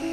Bye.